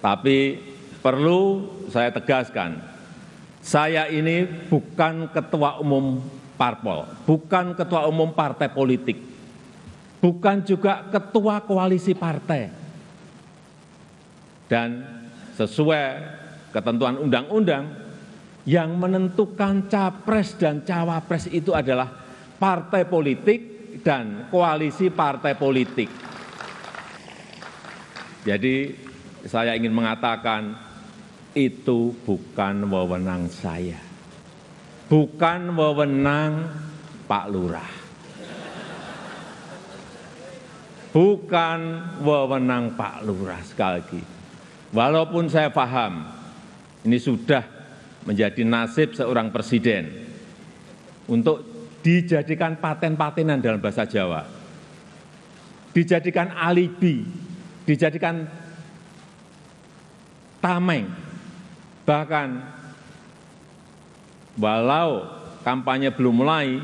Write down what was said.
Tapi perlu saya tegaskan, saya ini bukan ketua umum parpol, bukan ketua umum partai politik, bukan juga ketua koalisi partai. Dan sesuai ketentuan undang-undang, yang menentukan capres dan cawapres itu adalah partai politik dan koalisi partai politik. Jadi saya ingin mengatakan itu bukan wewenang saya. Bukan wewenang Pak Lurah. Bukan wewenang Pak Lurah sekali lagi. Walaupun saya paham ini sudah menjadi nasib seorang presiden untuk dijadikan paten-patenan dalam bahasa Jawa. Dijadikan alibi, dijadikan tameng Bahkan walau kampanye belum mulai,